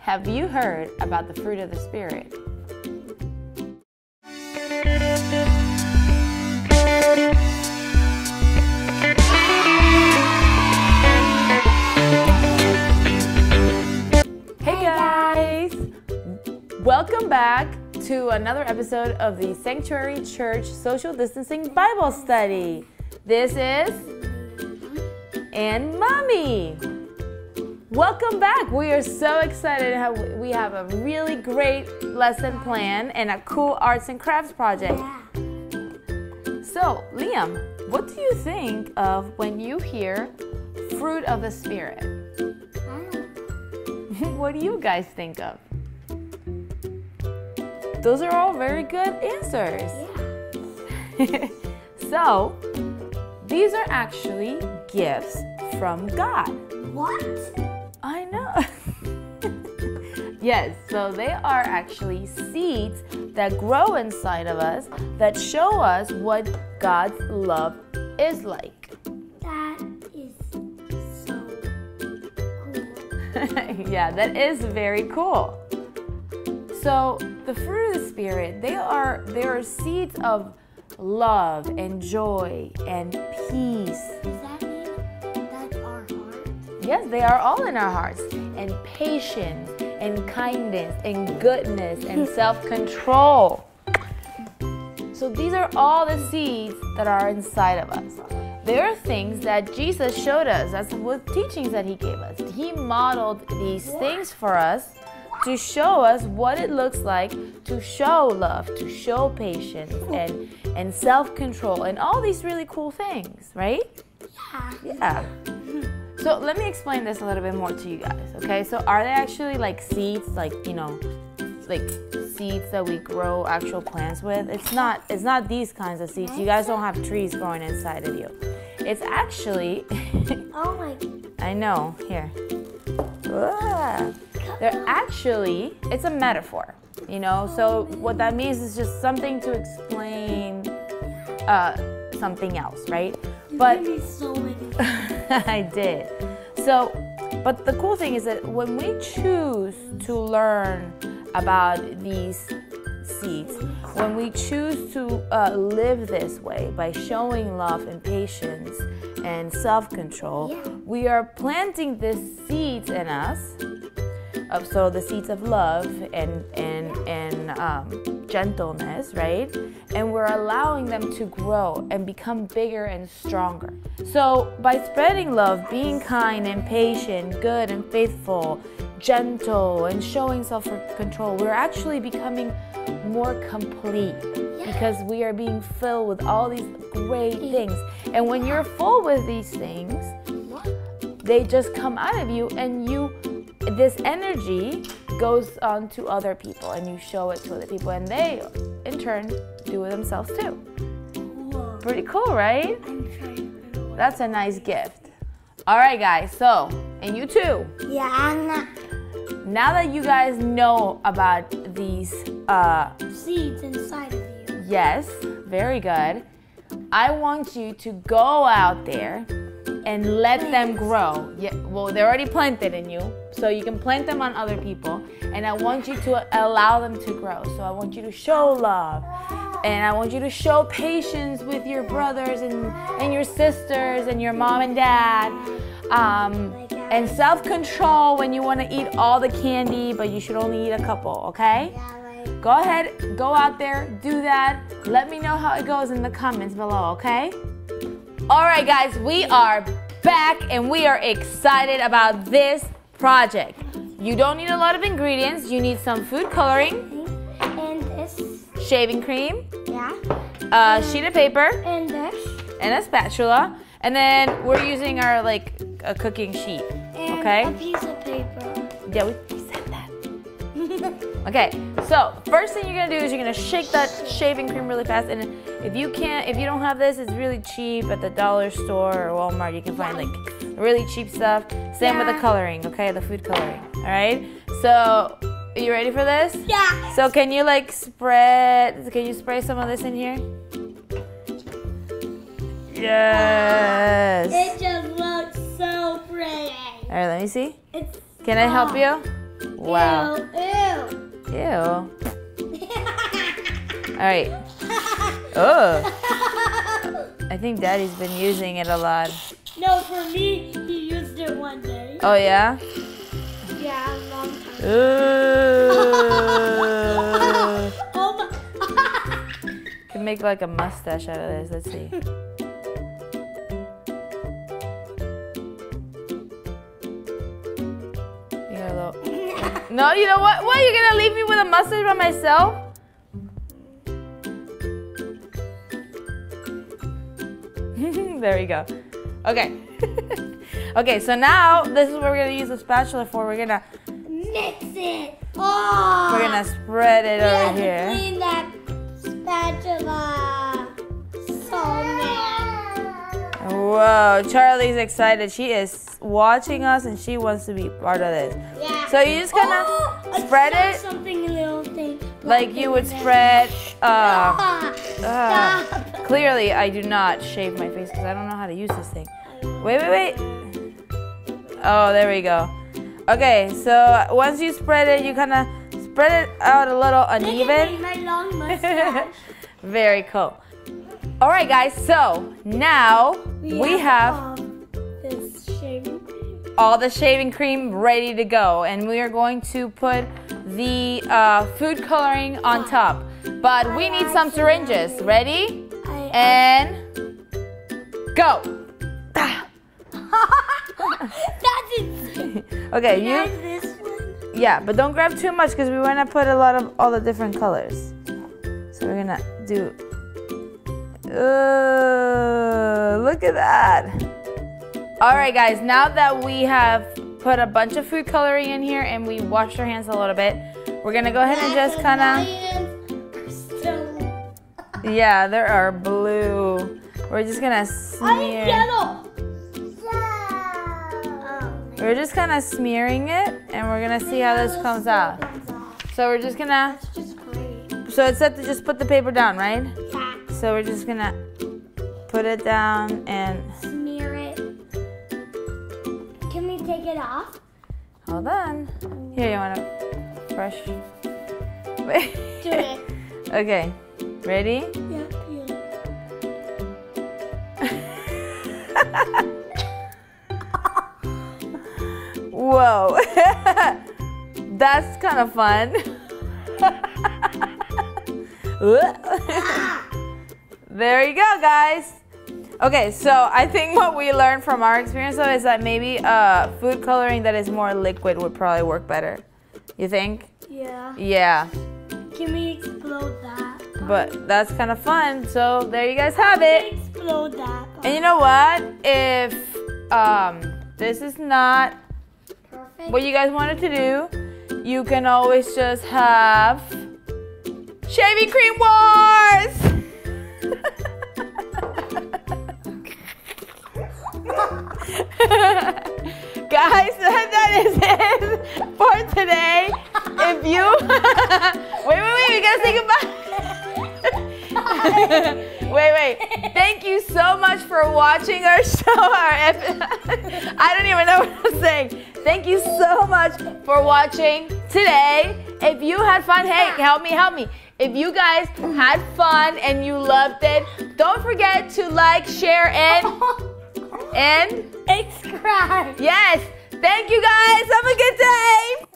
Have you heard about the fruit of the Spirit? Hey guys! Welcome back to another episode of the Sanctuary Church Social Distancing Bible Study. This is and Mommy. Welcome back. We are so excited we have a really great lesson plan and a cool arts and crafts project. So, Liam, what do you think of when you hear fruit of the spirit? what do you guys think of? Those are all very good answers. so, these are actually gifts from God. What? Yes, so they are actually seeds that grow inside of us that show us what God's love is like. That is so cool. yeah, that is very cool. So, the fruit of the spirit, they are they are seeds of love and joy and peace. Does that mean that's our heart? Yes, they are all in our hearts. And patience and kindness and goodness and self control. So these are all the seeds that are inside of us. There are things that Jesus showed us. That's what teachings that he gave us. He modeled these things for us to show us what it looks like to show love, to show patience and and self-control and all these really cool things, right? Yeah. Yeah. So let me explain this a little bit more to you guys, okay? So are they actually like seeds, like you know, like seeds that we grow actual plants with? It's not. It's not these kinds of seeds. You guys don't have trees growing inside of you. It's actually. Oh my. I know. Here. Ah. They're actually. It's a metaphor. You know. So what that means is just something to explain uh, something else, right? But Give me so many. I did. So, but the cool thing is that when we choose to learn about these seeds, when we choose to uh, live this way by showing love and patience and self control, Yeah. we are planting these seeds in us. Of, so the seeds of love and and and um, gentleness, right? And we're allowing them to grow and become bigger and stronger. So by spreading love, being kind and patient, good and faithful, gentle and showing self-control, we're actually becoming more complete because we are being filled with all these great things. And when you're full with these things, they just come out of you and you this energy goes on to other people and you show it to other people and they in turn do it themselves too. Pretty cool right? I'm to that's a nice gift. All right guys so and you too. Yeah, I'm now that you guys know about these uh Seeds inside of you. yes very good. I want you to go out there and let them grow. Yeah, well, they're already planted in you, so you can plant them on other people. And I want you to allow them to grow. So I want you to show love, and I want you to show patience with your brothers and, and your sisters and your mom and dad. Um, and self control when you want to eat all the candy, but you should only eat a couple, okay? Go ahead, go out there, do that. Let me know how it goes in the comments below, okay? All right, guys, we are back and we are excited about this project. You don't need a lot of ingredients. You need some food coloring, And this. shaving cream, Yeah. a sheet of paper, And this. and a spatula. And then we're using our like a cooking sheet. And Okay. a piece of paper. Yeah, we we said that. Okay, so first thing you're gonna do is you're gonna shake that shaving cream really fast, and if you can't, if you don't have this, it's really cheap at the dollar store or Walmart. You can find like really cheap stuff. Same with the coloring, okay, the food coloring. All right. So, are you ready for this? Yeah. So can you like spread? Can you spray some of this in here? Yes. It just looks so pretty. All right, let me see. It's Can I help you? Wow. Ew. Ew. All Ew. right. Oh, I think Daddy's been using it a lot. No, for me, he used it one day. Oh yeah. Yeah, a long time. Ooh. oh my. Can make like a mustache out of this. Let's see. You got a little- No, you know what? What? You're gonna leave me with a mustache by myself? there you go. Okay. okay, so now this is what we're gonna use a spatula for. We're gonna Mix it. Oh. we're gonna spread it We have over to here. clean that spatula. So. Whoa, Charlie's excited. She is watching us and she wants to be part of this. Yeah. So you just kinda Oh, spread it Something little thing. like you would spread. Uh, uh. Clearly, I do not shave my face because I don't know how to use this thing. Wait, wait, wait. Oh, there we go. Okay, so once you spread it, you kind of spread it out a little Look at me, uneven. my long mustache. Very cool. All right, guys. So now we have this shaving cream. all the shaving cream ready to go and we are going to put the uh, food coloring on top but we need some syringes ready and go. That's insane. okay Can you have this one? yeah but don't grab too much because we want to put a lot of all the different colors so we're gonna do uh, look at that all right guys now that we have put a bunch of food coloring in here and we washed our hands a little bit we're gonna go ahead and just kind of. Yeah there are blue we're just gonna smear yellow. We're just kind of smearing it and we're gonna see how this comes out so we're just gonna That's just great. so it said to just put the paper down right Yeah. so we're just gonna put it down and Smear it. Can we take it off? hold on here you want to brush Wait. Do it. okay ready yeah. Whoa. That's kind of fun. there you go, guys. Okay, so I think what we learned from our experience though is that maybe uh, food coloring that is more liquid would probably work better. You think? Yeah. Yeah, Can we explode that? But that's kind of fun. So there you guys have it. Explode that. And you know what? If um, this is not Perfect. what you guys wanted to do, you can always just have shaving cream wars. guys, that is it for today. If you wait, wait. Thank you so much for watching our show. Our I don't even know what I'm saying. Thank you so much for watching today. If you had fun, hey, help me, help me. If you guys had fun and you loved it, don't forget to like, share, and and Subscribe. yes. Thank you guys. Have a good day.